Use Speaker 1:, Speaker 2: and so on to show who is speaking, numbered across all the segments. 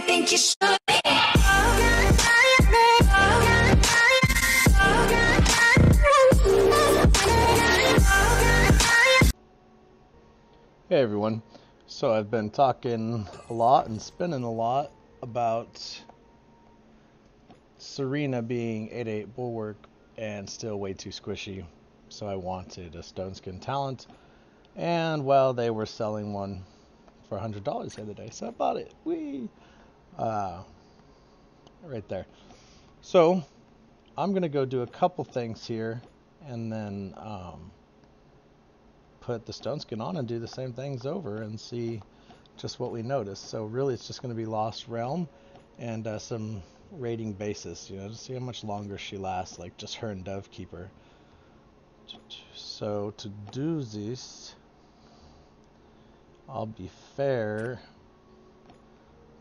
Speaker 1: think you should.
Speaker 2: Hey everyone. So I've been talking a lot and spinning a lot about Cirrina being 8-8 bulwark and still way too squishy. So I wanted a stone skin talent. And well, they were selling one for $100 the other day. So I bought it. Whee! Uh, right there. So I'm going to go do a couple things here and then um, put the stone skin on and do the same things over and see just what we notice. So really it's just going to be Lost Realm and uh, some rating basis, you know, to see how much longer she lasts, like just her and Dove Keeper. So to do this, I'll be fair.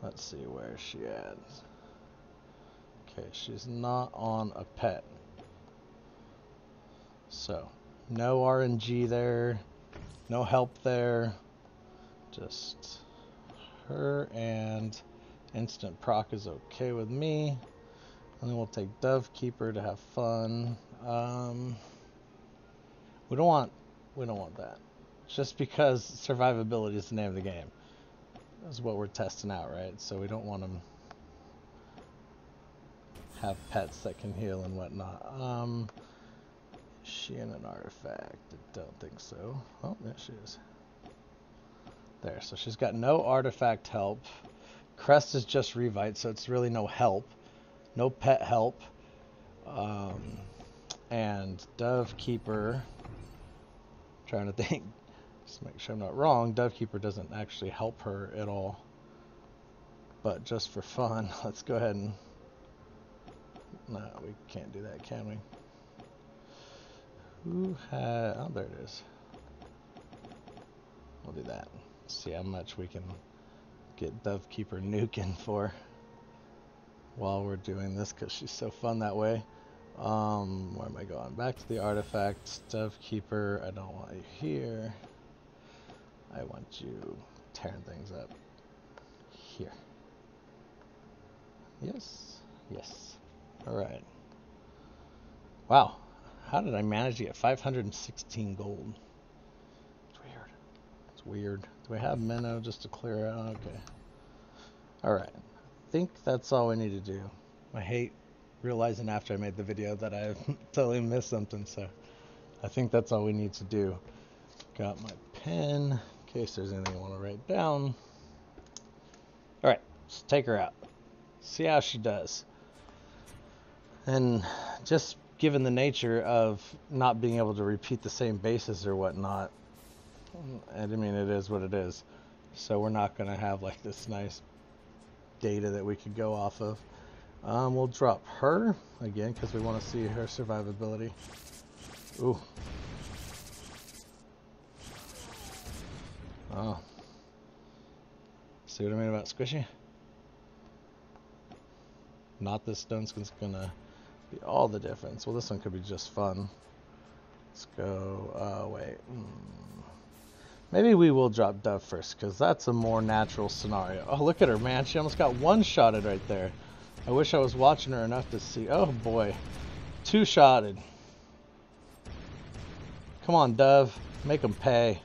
Speaker 2: Let's see where she is. Okay, she's not on a pet. So, no RNG there, no help there, just her and instant proc is okay with me. And then we'll take Dove Keeper to have fun. Um, we don't want we don't want that. Just because survivability is the name of the game. That's what we're testing out, right? So we don't want them have pets that can heal and whatnot. Um, she in an artifact? I don't think so. Oh, there she is. There, so she's got no artifact help. Crest is just Revite, so it's really no help. No pet help. Um, and Dove Keeper, trying to think, just make sure I'm not wrong, Dove Keeper doesn't actually help her at all. But just for fun, let's go ahead and... No, we can't do that, can we? Who. Oh, there it is. We'll do that. See how much we can get Dove Keeper nuking for while we're doing this because she's so fun that way. Um, where am I going? Back to the artifacts. Dove Keeper, I don't want you here. I want you tearing things up here. Yes, yes. Alright. Wow, how did I manage to get 516 gold? It's weird. It's weird. Do we have Minnow just to clear out? Okay. Alright. I think that's all we need to do. I hate realizing after I made the video that I totally missed something, so I think that's all we need to do. Got my pen case there's anything I want to write down. Alright, let's take her out. See how she does. And just given the nature of not being able to repeat the same bases or whatnot, I mean, it is what it is. So we're not going to have like this nice data that we could go off of. Um, we'll drop her again because we want to see her survivability. Ooh. Oh. See what I mean about squishy? Not this stone skin's gonna be all the difference. Well, this one could be just fun. Let's go, uh, wait. Hmm. Maybe we will drop Dove first, because that's a more natural scenario. Oh, look at her, man. She almost got one-shotted right there. I wish I was watching her enough to see. Oh, boy. Two-shotted. Come on, Dove. Make them pay.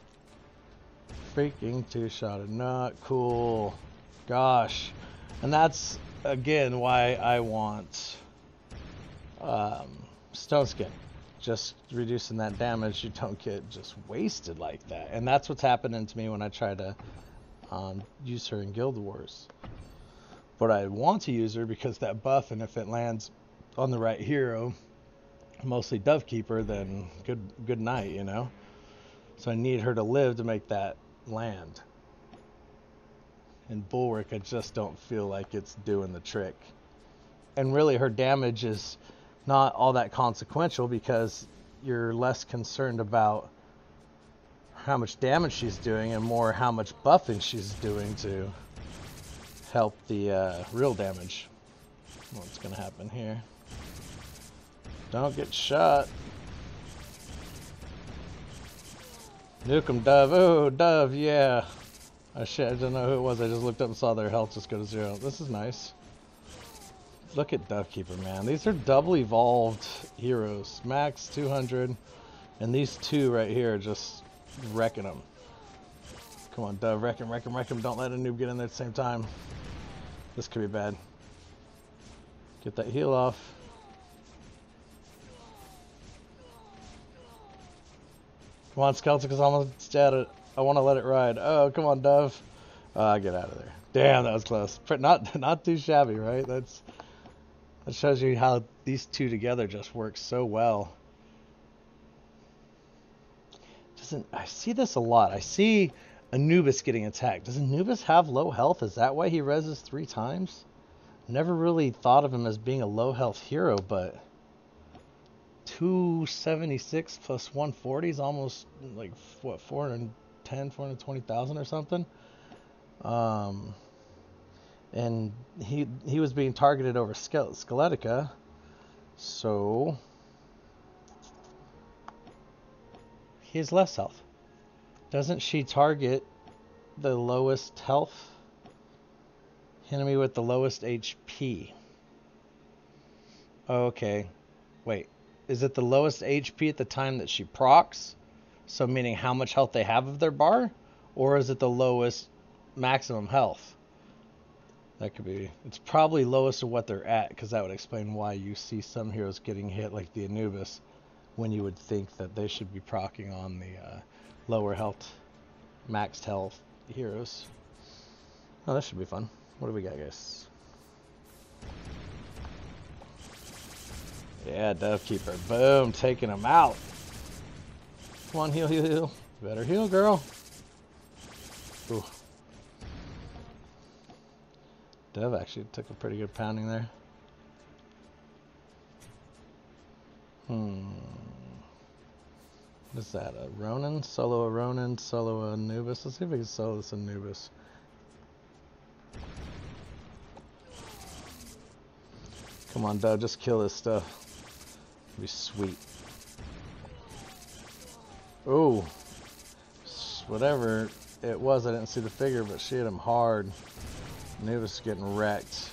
Speaker 2: Freaking two-shotted. Not cool. Gosh. And that's, again, why I want um, Stone Skin. Just reducing that damage, you don't get just wasted like that. And that's what's happening to me when I try to um, use her in Guild Wars. But I want to use her because that buff, and if it lands on the right hero, mostly Dove Keeper, then good good night, you know. So I need her to live to make that land. And Bulwark, I just don't feel like it's doing the trick. And really, her damage is not all that consequential because you're less concerned about how much damage she's doing and more how much buffing she's doing to help the uh, real damage. What's going to happen here? Don't get shot. Nuke him, Dove. Oh, Dove, yeah. Oh shit, I don't know who it was. I just looked up and saw their health just go to zero. This is nice. Look at Dovekeeper, man. These are double evolved heroes. Max 200. And these two right here are just wrecking them. Come on, Dove. Wreck him, wreck him, wreck him. Don't let a noob get in there at the same time. This could be bad. Get that heal off. Come on, I'm almost it. I want to let it ride. Oh, come on, Dove. Uh, get out of there. Damn, that was close. Not not too shabby, right? That's that shows you how these two together just work so well. Doesn't I see this a lot? I see Anubis getting attacked. Does Anubis have low health? Is that why he reses three times? Never really thought of him as being a low health hero, but 276 plus 140 is almost like what 410 420,000 or something? Um and he he was being targeted over Skeletica so he has less health. Doesn't she target the lowest health? Enemy with the lowest HP okay wait is it the lowest HP at the time that she procs? So meaning how much health they have of their bar? Or is it the lowest maximum health? That could be. It's probably lowest of what they're at, because that would explain why you see some heroes getting hit, like the Anubis, when you would think that they should be procking on the uh, lower health, maxed health heroes. Oh, that should be fun. What do we got, guys? Yeah, Dovekeeper. Boom, taking him out. Come on, heal, heal, heal. Better heal, girl. Ooh. Dev actually took a pretty good pounding there. Hmm. What is that? A Ronin? Solo a Ronin, solo a Anubis. Let's see if we can solo this Anubis. Come on, Dove. just kill this stuff be sweet. Oh, whatever it was, I didn't see the figure, but she hit him hard. Anubis getting wrecked.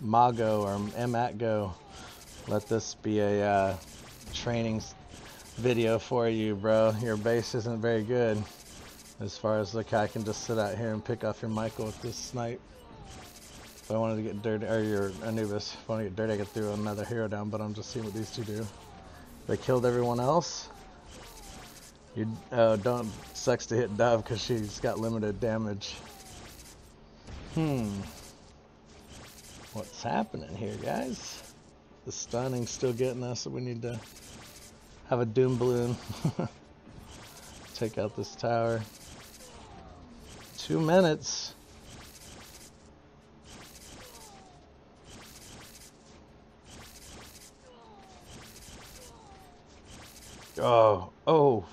Speaker 2: Mago or Matgo, let this be a uh, training video for you, bro. Your base isn't very good. As far as look, I can just sit out here and pick off your Michael with this snipe. If I wanted to get dirty, or your Anubis, if I want to get dirty, I could throw another hero down, but I'm just seeing what these two do. They killed everyone else. You uh, don't sucks to hit Dove because she's got limited damage. Hmm. What's happening here, guys? The stunning's still getting us, so we need to have a doom balloon. Take out this tower. Two minutes. Oh, oh,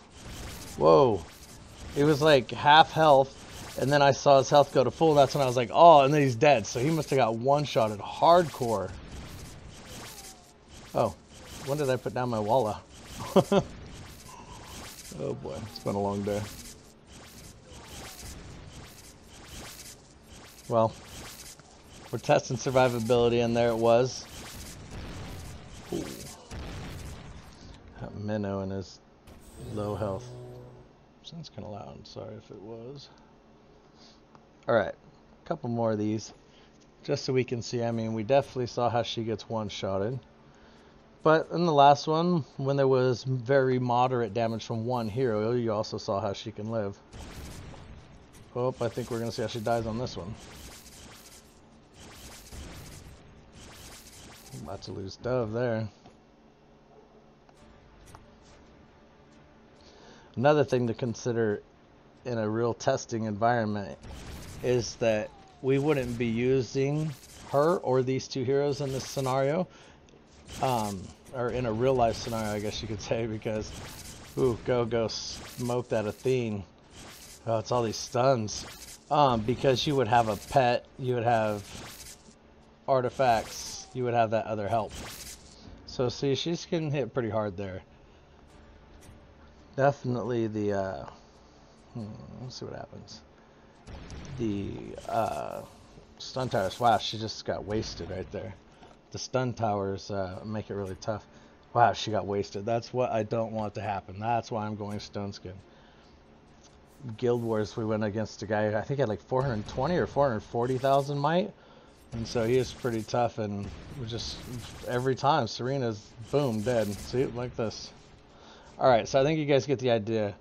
Speaker 2: whoa. It was like half health, and then I saw his health go to full, that's when I was like, oh, and then he's dead. So he must have got one-shotted hardcore. Oh, when did I put down my walla? oh boy, it's been a long day. Well, we're testing survivability, and there it was. Minnow and his low health. Sounds kind of loud. Sorry if it was. Alright. A couple more of these. Just so we can see. I mean, we definitely saw how she gets one-shotted. But in the last one, when there was very moderate damage from one hero, you also saw how she can live. Oh, I think we're going to see how she dies on this one. About to lose Dove there. Another thing to consider in a real testing environment is that we wouldn't be using her or these two heroes in this scenario, um, or in a real life scenario, I guess you could say, because, ooh, go, go, smoke that Athene. Oh, it's all these stuns. Um, because you would have a pet, you would have artifacts, you would have that other help. So see, she's getting hit pretty hard there definitely the uh, Hmm, let's see what happens. The uh, stun towers. Wow, she just got wasted right there. The stun towers uh, make it really tough. Wow, she got wasted. That's what I don't want to happen. That's why I'm going Stone Skin. Guild Wars, we went against a guy, I think had like 420 or 440,000 might. And so he is pretty tough, and we just, every time, Cirrina's, boom, dead. See, like this. Alright, so I think you guys get the idea,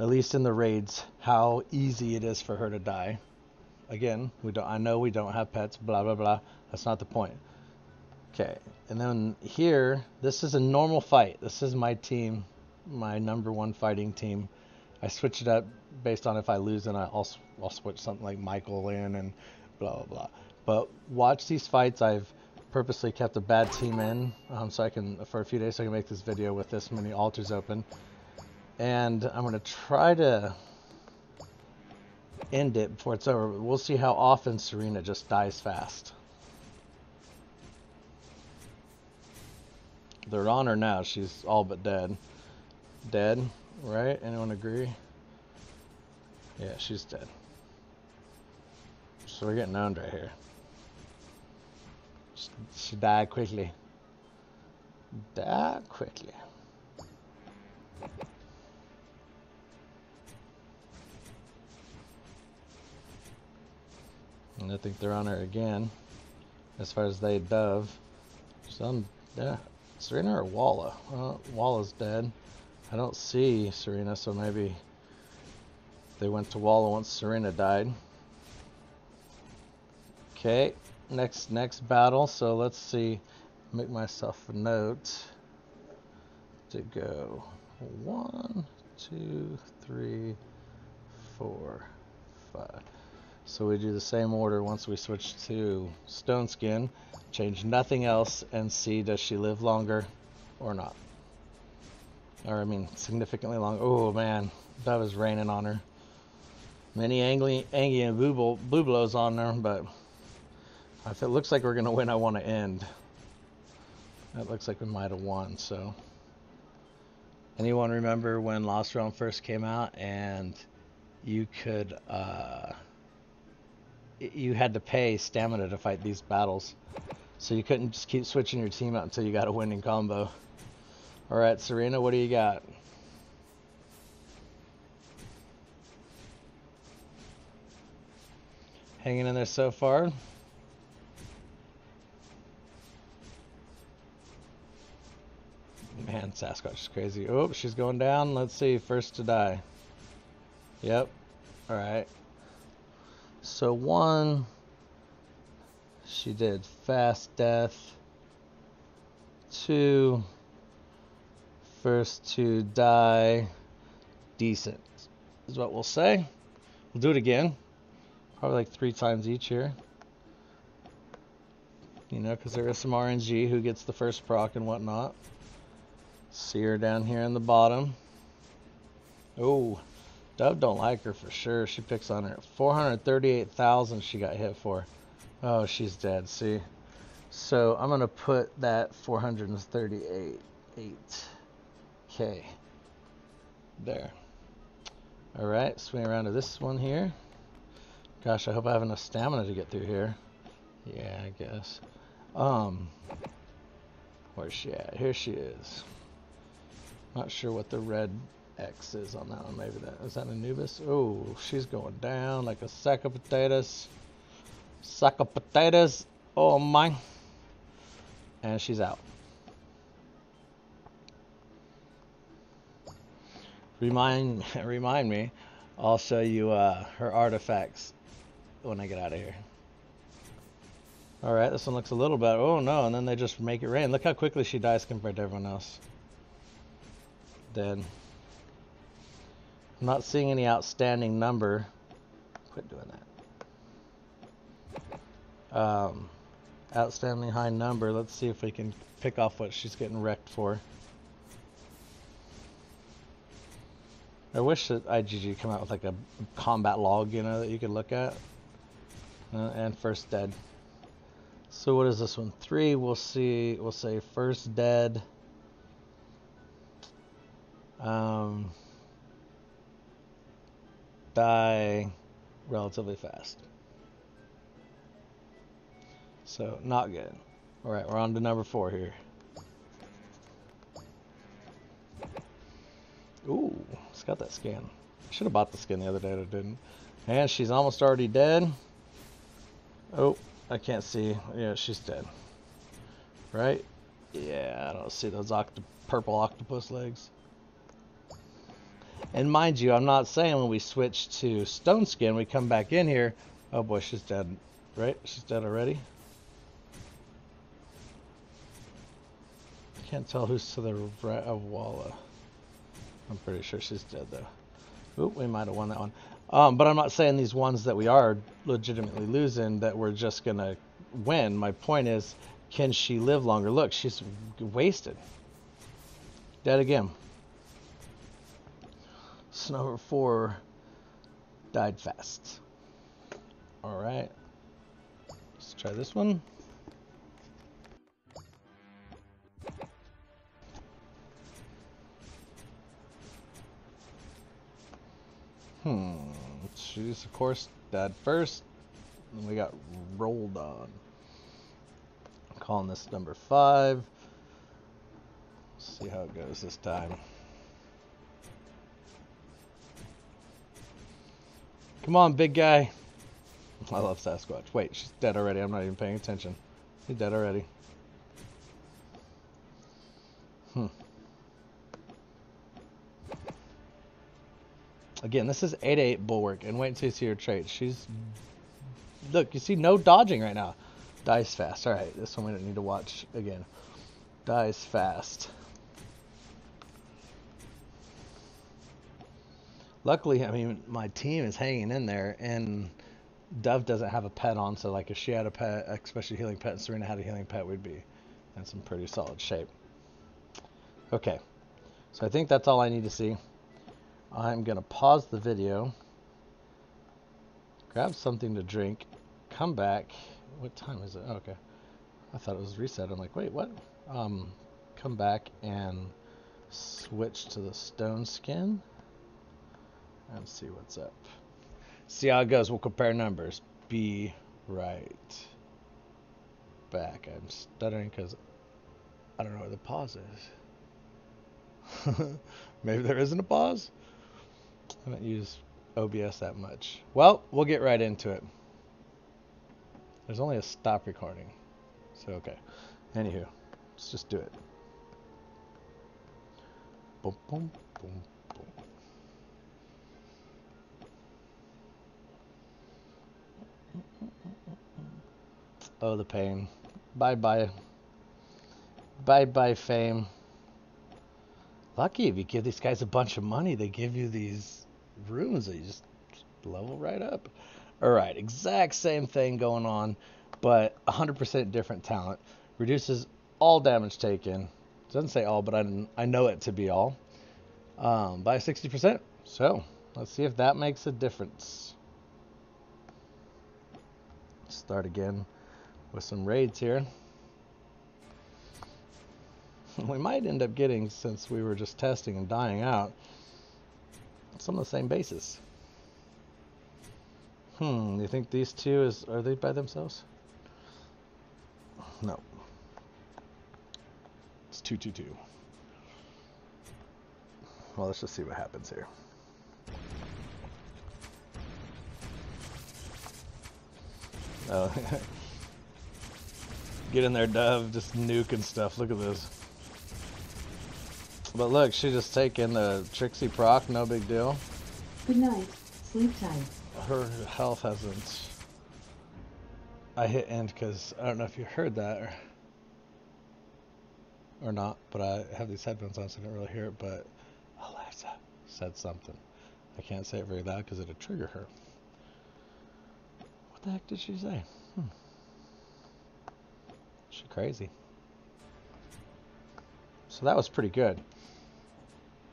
Speaker 2: at least in the raids, how easy it is for her to die. Again, we don't. I know we don't have pets, blah, blah, blah. That's not the point. Okay, and then here, this is a normal fight. This is my team, my number one fighting team. I switch it up based on if I lose, and I'll, I'll switch something like Michael in and blah, blah, blah. But watch these fights. I've purposely kept a bad team in um, so I can, for a few days, so I can make this video with this many altars open. And I'm going to try to end it before it's over. We'll see how often Cirrina just dies fast. They're on her now. She's all but dead. Dead, right? Anyone agree? Yeah, she's dead. So we're getting owned right here. She, died quickly. Died quickly. And I think they're on her again. As far as they dove. Some, yeah. Cirrina or Walla? Well, Walla's dead. I don't see Cirrina, so maybe they went to Walla once Cirrina died. Okay, next next battle. So let's see. Make myself a note to go one, two, three, four, five. So we do the same order once we switch to Stone Skin, change nothing else, and see does she live longer or not. Or, I mean, significantly longer. Oh, man, that was raining on her. Many Angly, Angie and blue blows on her, but if it looks like we're going to win, I want to end. That looks like we might have won, so. Anyone remember when Lost Realm first came out and you could, uh, you had to pay stamina to fight these battles. So you couldn't just keep switching your team out until you got a winning combo. Alright, Cirrina, what do you got? Hanging in there so far. Man, Sasquatch is crazy. Oh, she's going down. Let's see. First to die. Yep. Alright. So one, she did fast death. Two, first to die, decent is what we'll say. We'll do it again, probably like three times each here. You know, because there is some RNG who gets the first proc and whatnot. See her down here in the bottom. Oh, Dove don't like her for sure. She picks on her. 438,000 she got hit for. Oh, she's dead. See? So I'm going to put that 438 8k there. All right, swing around to this one here. Gosh, I hope I have enough stamina to get through here. Yeah, I guess. Um, where's she at? Here she is. Not sure what the red X is on that one. Maybe that is that Anubis. Oh, she's going down like a sack of potatoes. Sack of potatoes. Oh my. And she's out. Remind remind me. I'll show you uh, her artifacts when I get out of here. Alright, this one looks a little better. Oh no, and then they just make it rain. Look how quickly she dies compared to everyone else. Dead. I'm not seeing any outstanding number. Quit doing that. Um, outstanding high number. Let's see if we can pick off what she's getting wrecked for. I wish that IGG come out with like a combat log, you know, that you could look at. Uh, and first dead. So what is this one? Three. We'll see. We'll say first dead. Um. die relatively fast. So, not good. Alright, we're on to number four here. Ooh, it's got that skin. Should have bought the skin the other day, I didn't. And she's almost already dead. Oh, I can't see. Yeah, she's dead. Right? Yeah, I don't see those octo purple octopus legs. And mind you, I'm not saying when we switch to stone skin, we come back in here. Oh boy, she's dead. Right? She's dead already. I can't tell who's to the right of Walla. I'm pretty sure she's dead though. Oop, we might have won that one. Um, but I'm not saying these ones that we are legitimately losing that we're just gonna win. My point is, can she live longer? Look, she's wasted. Dead again. Snow 4 died fast. Alright. Let's try this one. Hmm. She's, of course, dead first. And we got rolled on. I'm calling this number five. see how it goes this time. Come on, big guy. I love Sasquatch. Wait, she's dead already. I'm not even paying attention. She's dead already. Hmm. Again, this is 8-8 Bulwark, and wait until you see her traits. She's... Look, you see no dodging right now. Dies fast. Alright, this one we don't need to watch again. Dies fast. Luckily, I mean, my team is hanging in there, and Dove doesn't have a pet on, so like if she had a pet, especially healing pet, and Cirrina had a healing pet, we'd be in some pretty solid shape. Okay, so I think that's all I need to see. I'm to pause the video, grab something to drink, come back. What time is it? Oh, okay. I thought it was reset. I'm like, wait, what? Um, come back and switch to the stone skin and see what's up. See how it goes. We'll compare numbers. Be right back. I'm stuttering because I don't know where the pause is. Maybe there isn't a pause? I haven't used OBS that much. Well, we'll get right into it. There's only a stop recording. So, okay. Anywho, let's just do it. Boom, boom, boom, Oh, the pain. Bye bye. Bye bye, fame. Lucky if you give these guys a bunch of money, they give you these rooms that you just level right up. All right, exact same thing going on, but 100% different talent. Reduces all damage taken. Doesn't say all, but I, I know it to be all. Um, by 60%. So, let's see if that makes a difference. Start again with some raids here. we might end up getting, since we were just testing and dying out, some of the same bases. Hmm, you think these two is are they by themselves? No. It's two two two. Well, let's just see what happens here. Oh, get in there, Dove. Just nuking stuff. Look at this. But look, she just taking the Trixie proc, no big deal.
Speaker 1: Good night. Sleep tight.
Speaker 2: Her health hasn't. I hit end because I don't know if you heard that or, or not, but I have these headphones on, so I didn't really hear it. But Alexa said something. I can't say it very loud because it'd trigger her. What the heck did she say? Hmm. Crazy. So that was pretty good.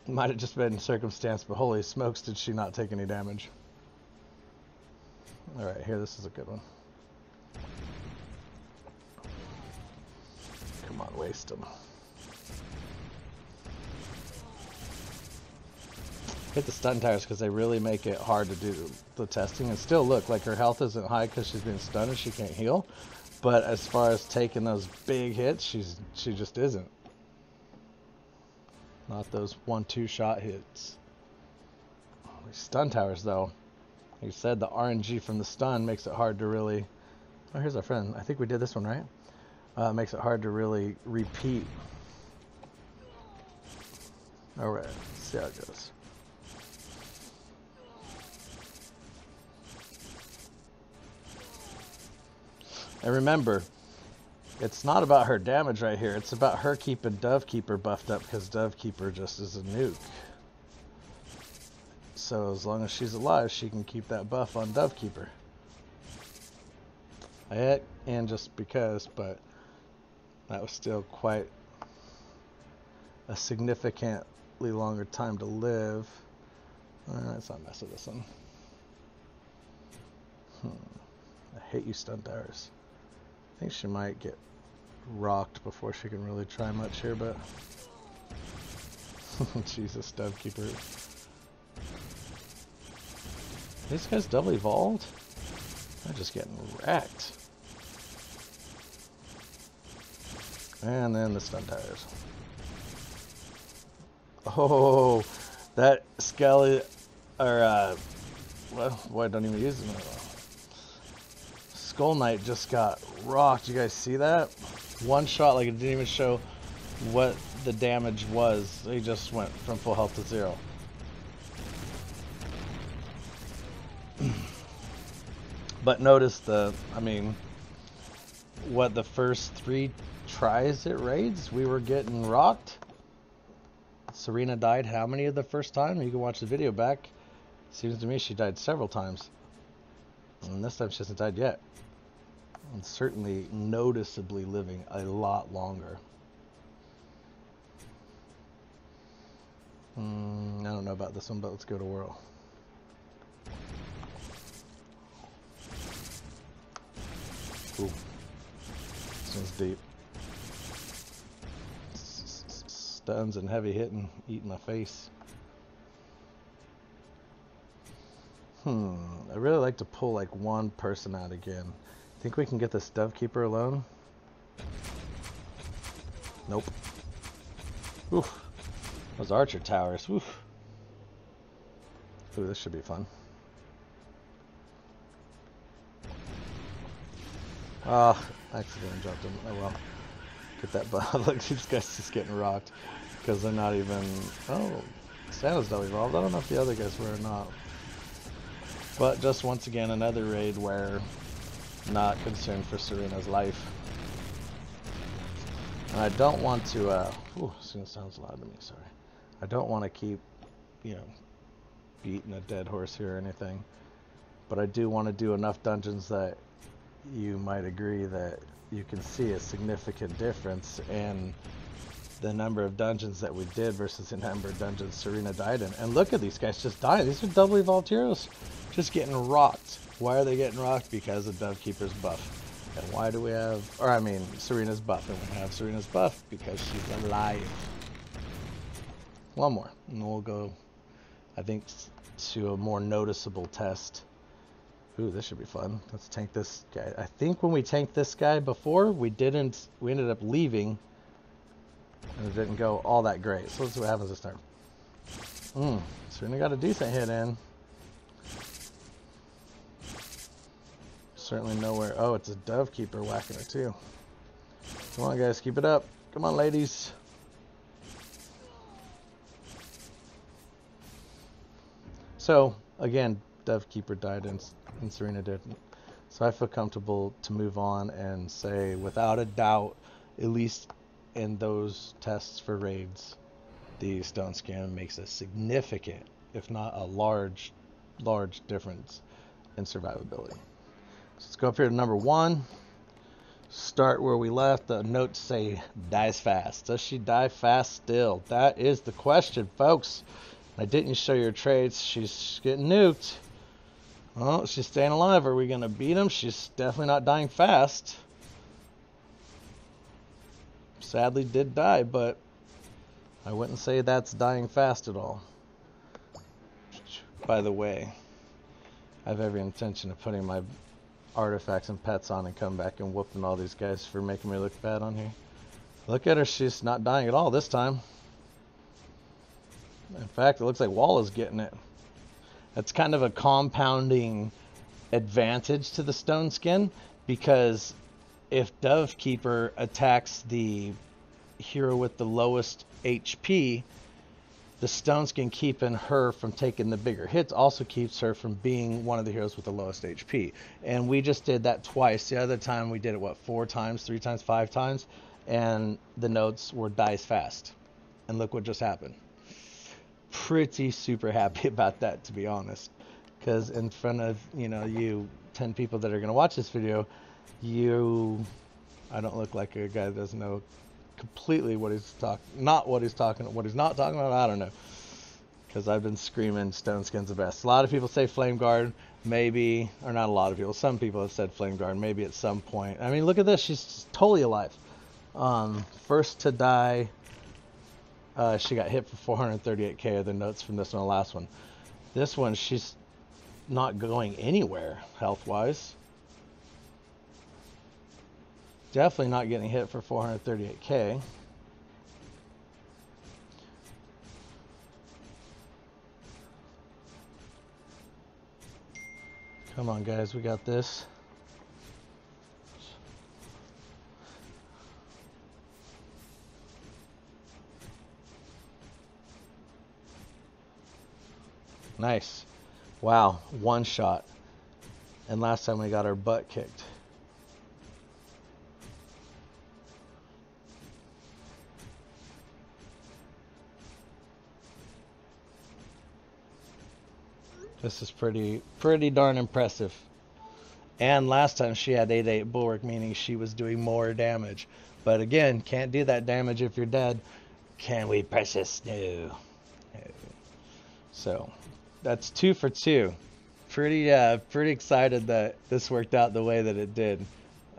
Speaker 2: Might have just been circumstance, but holy smokes, did she not take any damage. Alright, here, this is a good one. Come on, waste them. hit the stun tires because they really make it hard to do the testing. And still, look, like her health isn't high because she's being stunned and she can't heal. But as far as taking those big hits, she's she just isn't. Not those one-two shot hits. These stun towers, though. Like you said, the RNG from the stun makes it hard to really. Oh, here's our friend. I think we did this one right. Uh, makes it hard to really repeat. All right, see how it goes. And remember, it's not about her damage right here. It's about her keeping Dovekeeper buffed up because Dovekeeper just is a nuke. So as long as she's alive, she can keep that buff on Dovekeeper. I and just because, but that was still quite a significantly longer time to live. Uh, let's not mess with this one. Hmm. I hate you stun towers. I think she might get rocked before she can really try much here, but... Jesus, Dovekeeper. These guys double evolved? They're just getting wrecked. And then the stun tires. Oh, that Skelly, or, uh, well, I don't even use them Skull Knight just got rocked. You guys see that? One shot, like it didn't even show what the damage was. He just went from full health to zero. but notice the, I mean, what the first three tries it raids, we were getting rocked. Cirrina died how many of the first time? You can watch the video back. Seems to me she died several times. And this time she hasn't died yet and certainly noticeably living a lot longer. Mm, I don't know about this one, but let's go to Whirl. Ooh. This one's deep. Stuns and heavy hitting, eating my face. Hmm, I really like to pull like one person out again. Think we can get this dove keeper alone? Nope. Oof. Those archer towers. Oof. Ooh, this should be fun. Oh, I accidentally dropped him. Oh well. Get that buff. Look, these guys just getting rocked. Because they're not even... Oh, Santa's double evolved. I don't know if the other guys were or not. But just once again, another raid where not concerned for Cirrina's life. And I don't want to, uh, ooh, sounds loud to me, sorry. I don't want to keep, you know, beating a dead horse here or anything. But I do want to do enough dungeons that you might agree that you can see a significant difference in the number of dungeons that we did versus the number of dungeons Cirrina died in. And look at these guys just dying. These are double evolved heroes just getting rocked. Why are they getting rocked? Because of Dovekeeper's buff. And why do we have, or I mean, Cirrina's buff. And we have Cirrina's buff because she's alive. One more. And we'll go, I think, to a more noticeable test. Ooh, this should be fun. Let's tank this guy. I think when we tanked this guy before, we didn't, we ended up leaving. And it didn't go all that great. So let's see what happens this time. Hmm, Cirrina got a decent hit in. certainly nowhere. Oh, it's a dove keeper whacking it too. Come on, guys, keep it up. Come on, ladies. So, again, dove keeper died and, and Cirrina didn't. So I feel comfortable to move on and say, without a doubt, at least in those tests for raids, the stone skin makes a significant, if not a large, large difference in survivability. So let's go up here to number one. Start where we left. The notes say dies fast. Does she die fast still? That is the question, folks. I didn't show your traits. She's getting nuked. Well, she's staying alive. Are we going to beat him? She's definitely not dying fast. Sadly did die, but I wouldn't say that's dying fast at all. by the way, I have every intention of putting my artifacts and pets on and come back and whooping all these guys for making me look bad on here. Look at her, she's not dying at all this time. In fact, it looks like Walla's getting it. That's kind of a compounding advantage to the stone skin because if Dove Keeper attacks the hero with the lowest HP, the stones can keep in her from taking the bigger hits also keeps her from being one of the heroes with the lowest HP. And we just did that twice. The other time we did it, what, four times, three times, five times? And the notes were dice fast. And look what just happened. Pretty super happy about that, to be honest. Because in front of, you know, you 10 people that are going to watch this video, you, I don't look like a guy that doesn't know completely what he's talking, not what he's talking, what he's not talking about. I don't know, because I've been screaming Stone Skin's the best. A lot of people say Flame Guard, maybe, or not a lot of people. Some people have said Flame Guard, maybe at some point. I mean, look at this. She's totally alive. Um, first to die. Uh, she got hit for 438k. Are the notes from this one, the last one. This one, she's not going anywhere health-wise. Definitely not getting hit for 438k. Come on, guys, we got this. Nice. Wow, one shot. And last time we got our butt kicked. This is pretty pretty darn impressive. And last time she had 8-8 bulwark, meaning she was doing more damage. But again, can't do that damage if you're dead. Can we, precious? No. So, that's two for two. Pretty, uh, pretty excited that this worked out the way that it did.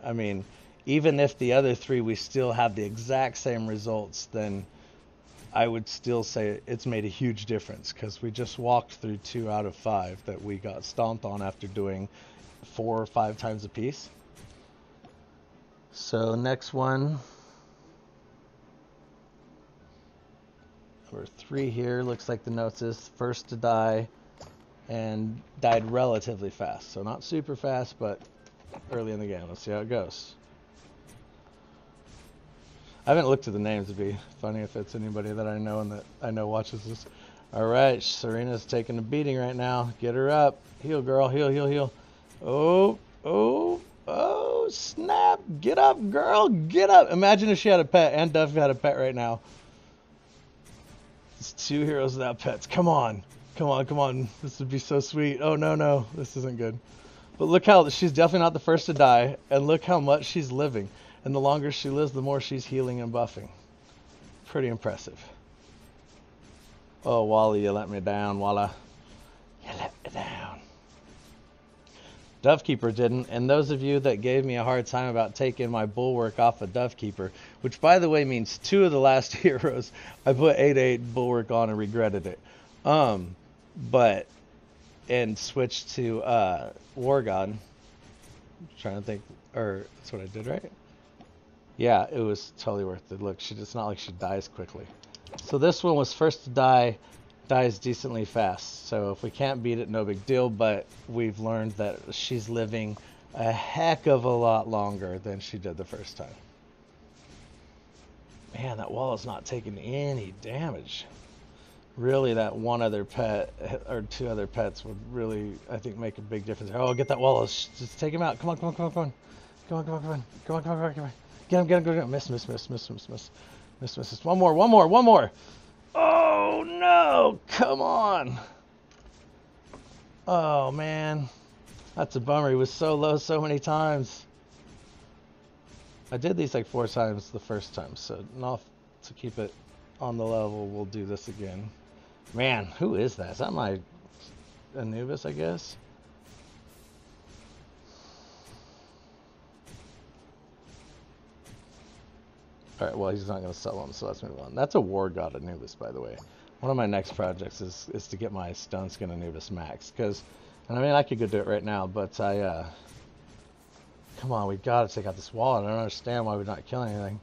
Speaker 2: I mean, even if the other three we still have the exact same results, then I would still say it's made a huge difference because we just walked through two out of five that we got stomped on after doing four or five times a piece. So next one, number three here, looks like the notes is first to die and died relatively fast. So not super fast, but early in the game. Let's see how it goes. I haven't looked at the names. It'd be funny if it's anybody that I know and that I know watches this. All right, Cirrina's taking a beating right now. Get her up. Heal, girl. Heal, heal, heal. Oh, oh, oh, snap. Get up, girl. Get up. Imagine if she had a pet and Duff had a pet right now. It's two heroes without pets. Come on. Come on, come on. This would be so sweet. Oh, no, no. This isn't good. But look how she's definitely not the first to die. And look how much she's living. And the longer she lives, the more she's healing and buffing. Pretty impressive. Oh, Wally, you let me down, Walla. You let me down. Dovekeeper didn't, and those of you that gave me a hard time about taking my bulwark off of Dovekeeper, which by the way means two of the last heroes, I put 8-8 bulwark on and regretted it. Um, but, and switched to uh, War God. trying to think, or that's what I did, right? Yeah, it was totally worth it. Look, she, it's not like she dies quickly. So this one was first to die, dies decently fast. So if we can't beat it, no big deal, but we've learned that she's living a heck of a lot longer than she did the first time. Man, that wall is not taking any damage. Really, that one other pet, or two other pets would really, I think, make a big difference. Oh, get that wall. Just take him out. Come on, come on, come on, come on. Come on, come on, come on. Come on, come on, come on, come on. Get him, get him, get him. Miss, miss, miss, miss, miss, miss. Miss, miss, miss. One more, one more, one more. Oh, no. Come on. Oh, man. That's a bummer. He was so low so many times. I did these like four times the first time, so enough to keep it on the level, we'll do this again. Man, who is that? Is that my Anubis, I guess? Alright, well, he's not going to sell them, so let's move on. That's a War God Anubis, by the way. One of my next projects is is to get my Stone Skin Anubis Max. Because, and I mean, I could go do it right now, but I, uh, come on, we got to take out this wall. I don't understand why we're not killing anything.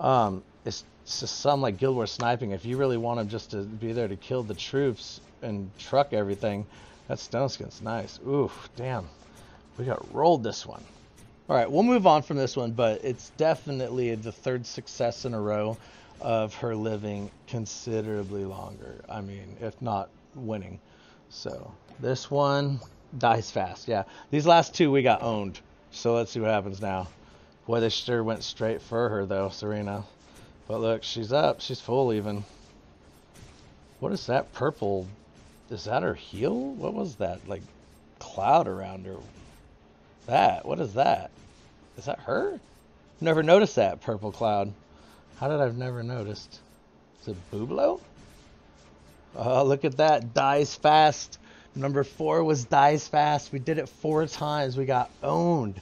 Speaker 2: Um, it's, it's just some like Guild Wars sniping. If you really want them just to be there to kill the troops and truck everything, that Stone Skin's nice. Oof, damn. We got rolled this one. All right, we'll move on from this one, but it's definitely the third success in a row of her living considerably longer. I mean, if not winning. So this one dies fast. Yeah, these last two we got owned. So let's see what happens now. Boy, they sure went straight for her though, Cirrina. But look, she's up. She's full even. What is that purple? Is that her heel? What was that? Like cloud around her. That. What is that? Is that her? Never noticed that purple cloud. How did I've never noticed? Is it Bublo? Oh, look at that. Dies fast. Number four was dies fast. We did it four times. We got owned.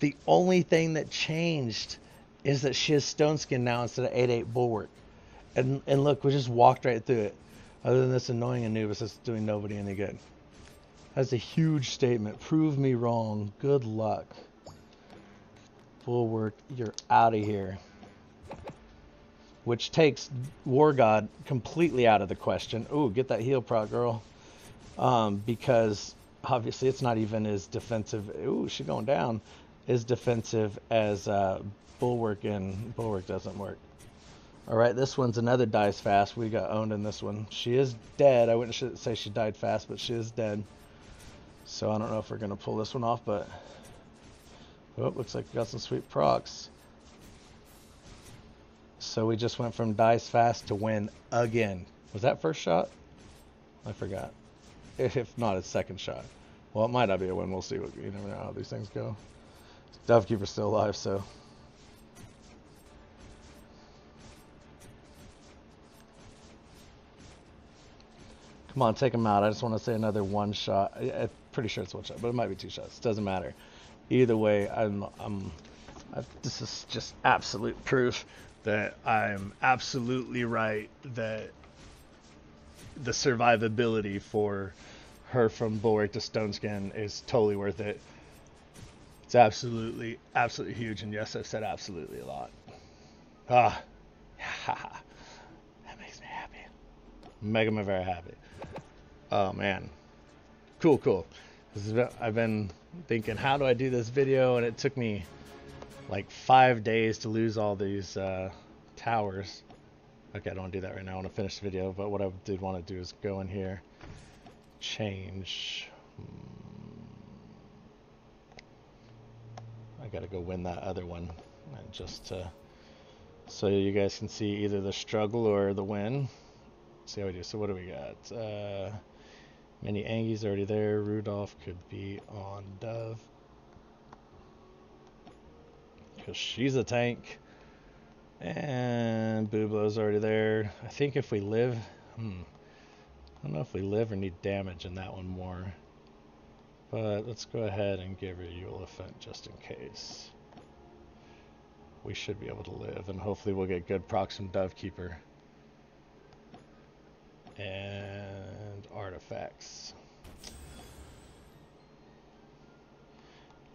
Speaker 2: The only thing that changed is that she has stone skin now instead of 8-8 bulwark. And and look, we just walked right through it. Other than this annoying Anubis that's doing nobody any good. That's a huge statement. Prove me wrong. Good luck. Bulwark, you're out of here which takes War God completely out of the question. Ooh, get that heal proc, girl. Um, because obviously it's not even as defensive. Ooh, she's going down. As defensive as uh, Bulwark, and Bulwark doesn't work. All right, this one's another dies fast. We got owned in this one. She is dead. I wouldn't say she died fast, but she is dead. So I don't know if we're going to pull this one off, but... Oh, looks like we got some sweet procs. So we just went from dice fast to win again. Was that first shot? I forgot. If not, it's second shot. Well, it might not be a win. We'll see. What, you never know how these things go. Dovekeeper's still alive, so. Come on, take him out. I just want to say another one shot. I'm pretty sure it's one shot, but it might be two shots. Doesn't matter. Either way, I'm, I'm, I've, this is just absolute proof that I'm absolutely right that the survivability for her from Bulwark to Stoneskin is totally worth it. It's absolutely, absolutely huge. And yes, I've said absolutely a lot. Ah, that makes me happy. Mega me very happy. Oh man, cool, cool. I've been thinking, how do I do this video? And it took me like five days to lose all these uh, towers. Okay, I don't want to do that right now. I want to finish the video, but what I did want to do is go in here, change. Hmm, I gotta go win that other one, and just to, so you guys can see either the struggle or the win. See how we do. So what do we got? Uh, Many Angie's already there. Rudolph could be on Dove because she's a tank. And Bublo's already there. I think if we live, hmm, I don't know if we live or need damage in that one more. But let's go ahead and give her Ulefant just in case. We should be able to live, and hopefully we'll get good procs from Dovekeeper. And artifacts.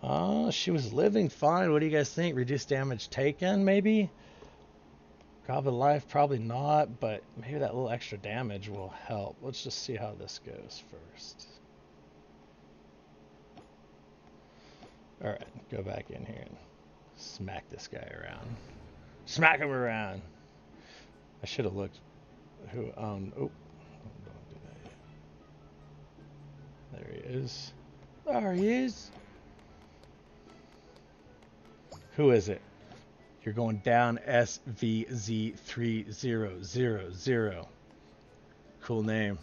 Speaker 2: Uh, she was living fine. What do you guys think? Reduced damage taken, maybe? Goblin life, probably not, but maybe that little extra damage will help. Let's just see how this goes first. Alright, go back in here and smack this guy around. Smack him around! I should have looked who, um, oh, There he is. There he is. Who is it? You're going down SVZ3000. Cool name.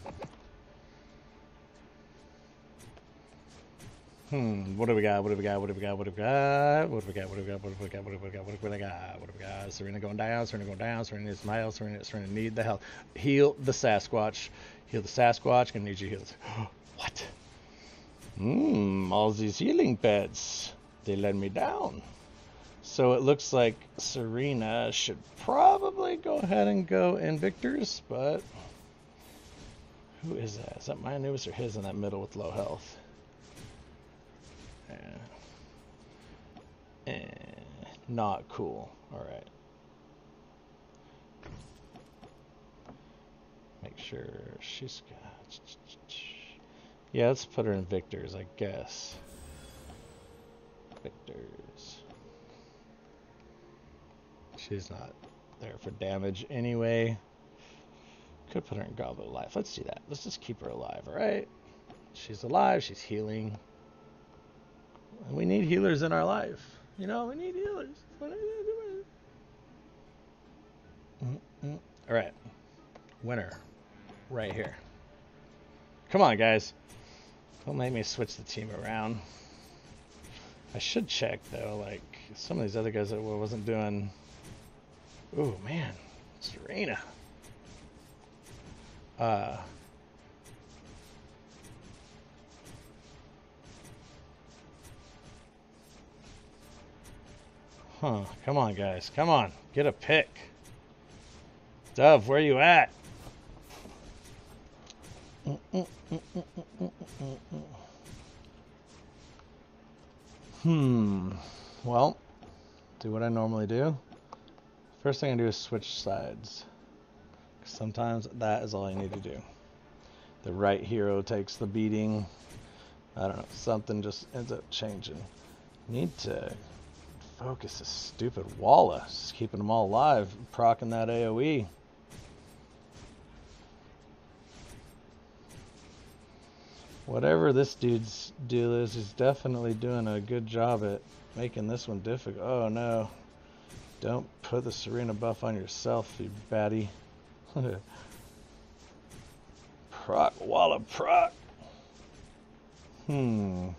Speaker 2: Hmm, what do we got? What do we got? What do we got? What do we got? What do we got? What do we got? What do we got? What do we got? What do we got? What do we got? Cirrina going down, Cirrina going down, Cirrina needs miles, Cirrina, Cirrina need the help. Heal the Sasquatch. Heal the Sasquatch. Gonna need you healed. what? Mmm, all these healing pets. They let me down. So it looks like Cirrina should probably go ahead and go Invictors, but Who is that? Is that my Anubis or his in that middle with low health? Yeah. Eh, not cool. Alright. Make sure she's got... Yeah, let's put her in Victor's, I guess. Victor's. She's not there for damage anyway. Could put her in Goblet of Life. Let's do that. Let's just keep her alive, alright? She's alive, she's healing. And we need healers in our life. You know, we need healers. Alright. Winner. Right here. Come on, guys. Don't make me switch the team around. I should check, though, like, some of these other guys that wasn't doing... Ooh, man. Cirrina. Uh, huh. Come on, guys. Come on. Get a pick. Dove, where you at? Hmm. Well, do what I normally do. First thing I do is switch sides. Sometimes that is all you need to do. The right hero takes the beating. I don't know, something just ends up changing. Need to focus this stupid Walla. Just keeping them all alive, procking that AoE. Whatever this dude's deal is, he's definitely doing a good job at making this one difficult. Oh no. Don't put the Cirrina buff on yourself, you baddie. proc, Walla proc. Hmm.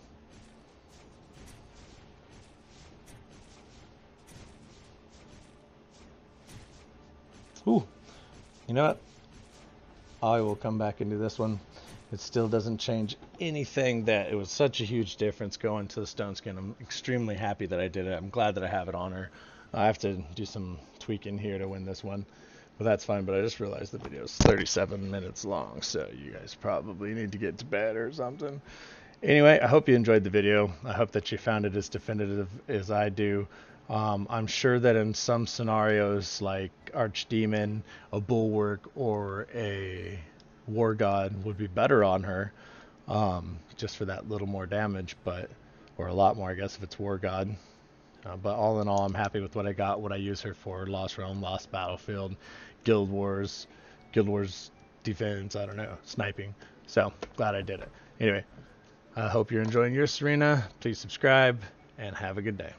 Speaker 2: Ooh. You know what? I will come back and do this one. It still doesn't change anything that it was such a huge difference going to the stone skin. I'm extremely happy that I did it. I'm glad that I have it on her. I have to do some tweaking here to win this one. But that's fine, but I just realized the video is 37 minutes long, so you guys probably need to get to bed or something. Anyway, I hope you enjoyed the video. I hope that you found it as definitive as I do. Um, I'm sure that in some scenarios, like Archdemon, a Bulwark, or a War God would be better on her, um, just for that little more damage, but or a lot more, I guess, if it's War God. Uh, but all in all, I'm happy with what I got, what I use her for. Lost Realm, Lost Battlefield, Guild Wars, Guild Wars defense, I don't know, sniping. So, glad I did it. Anyway, I hope you're enjoying your Cirrina. Please subscribe and have a good day.